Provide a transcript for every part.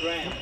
grand.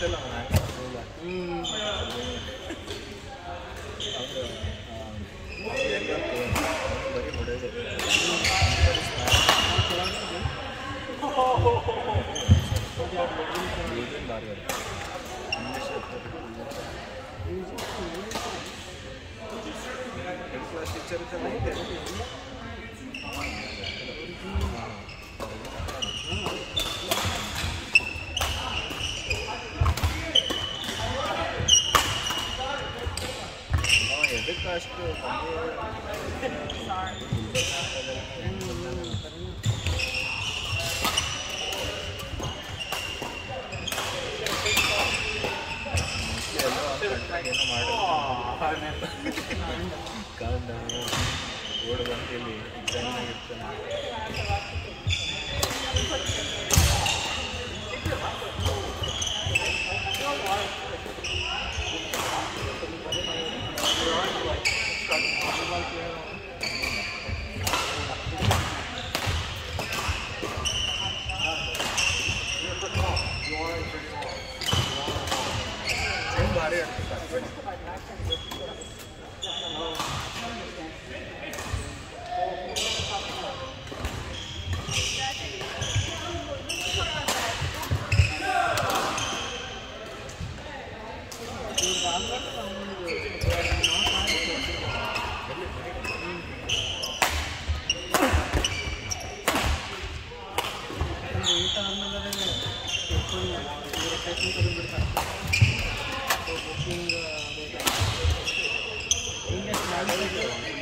still on that. Mm. Infrastructure is amazing. ಓಡ್ ಬಂದು ಇಲ್ಲಿ ಎಕ್ಸಾಮ್ ಆಗಿರ್ತಾನೆ Thank you. like that. 应该，应该，应该，应该，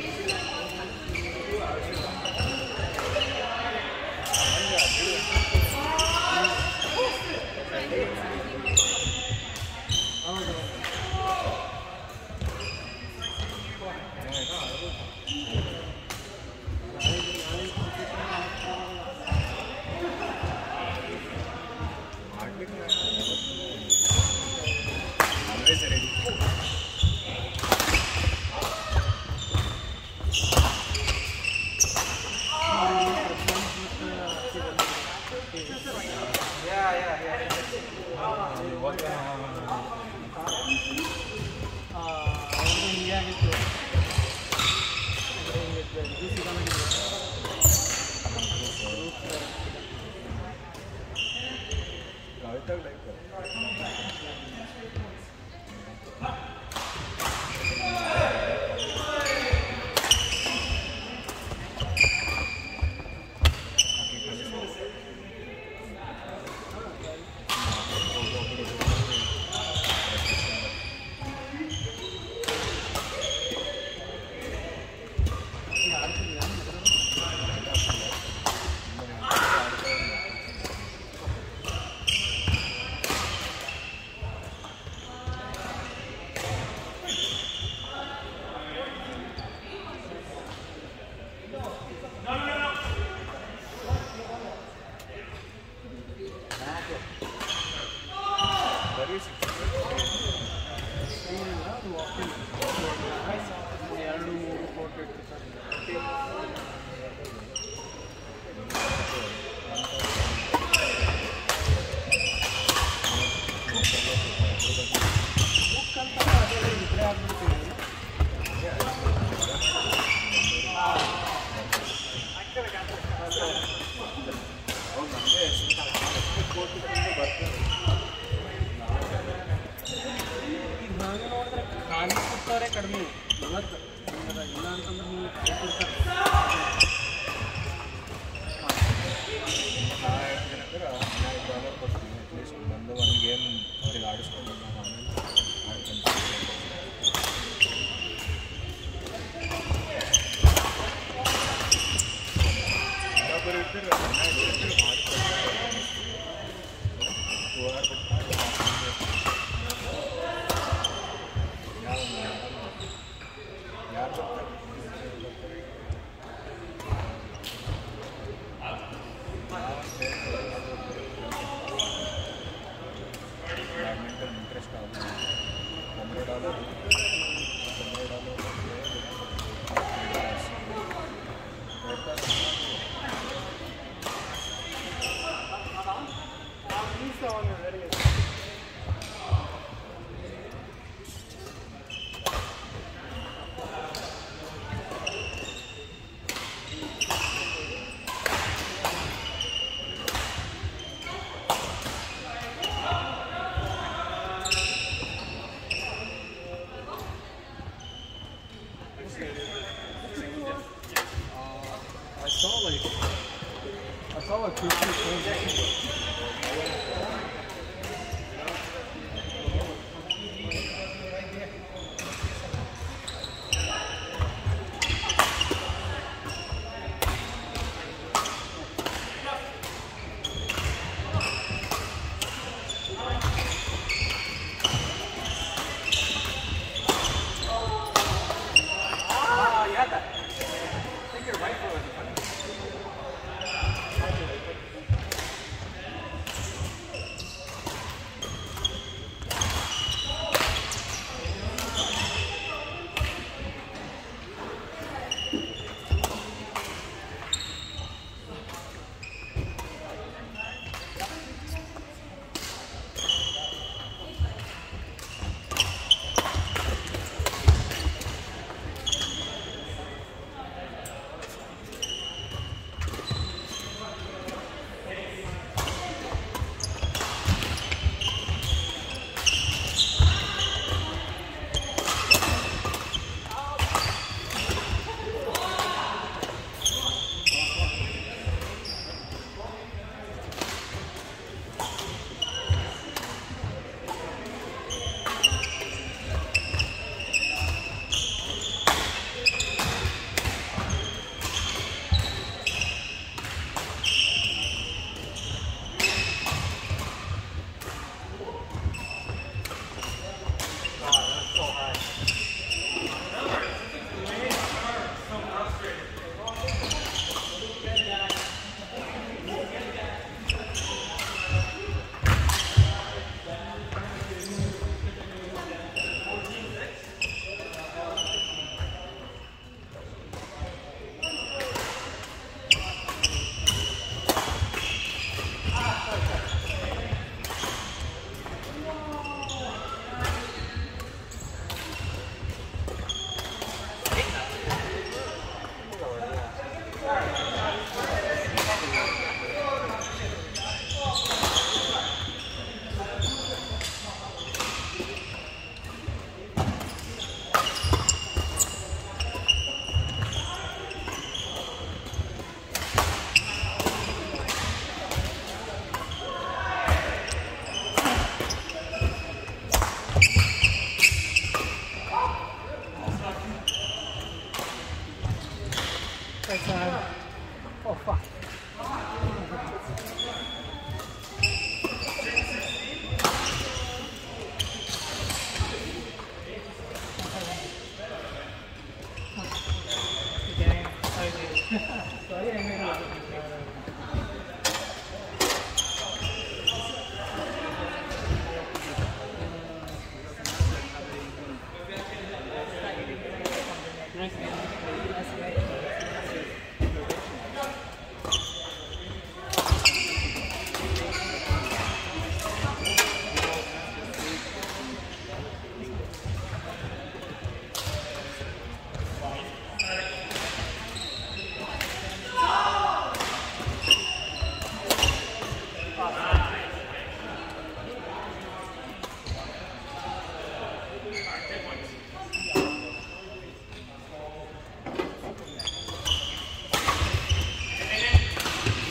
artist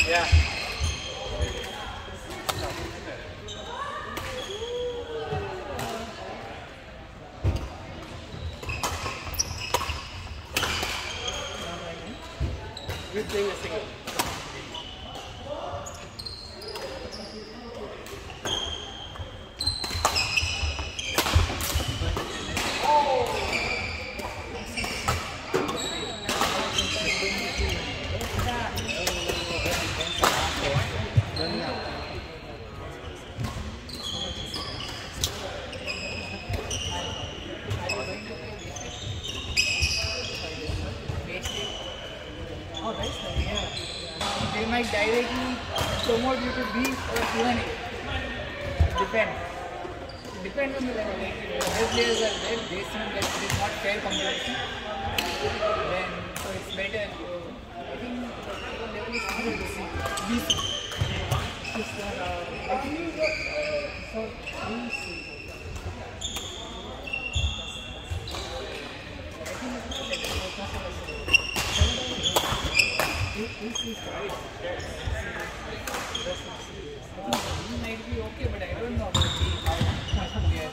Yeah. Might directly promote you to B or Q&A. Depends. It depends on the level. Like, players are there, they think that it is not fair competition. Then, so it's better. I think the level is similar to uh, I think, uh, so BC. I think it's not might be okay, but I don't know about the how much they are.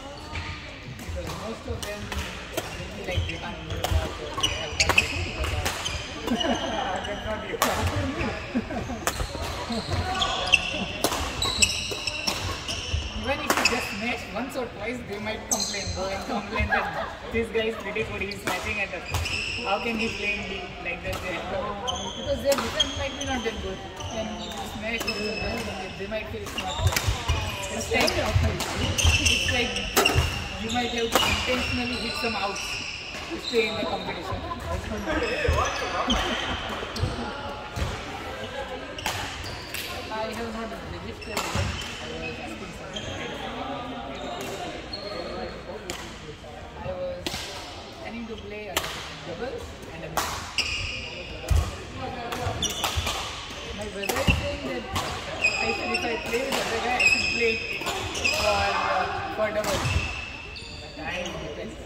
Because most of them will be like they can't do that, or they have permission, but, uh, that's not you. Even once or twice, they might complain, go and complain that this guy is pretty good, he's matching at us. How can he play like that? Because their defense might be not that good. And smash they, might feel it's not good. It's like, it's like you might have to intentionally hit some outs to stay in the competition. I have not registered yet. I was asking someone. I was planning to play and a mix. My brother is saying that I should, if I play with the other guy, I should play for, uh, for double. But I depends.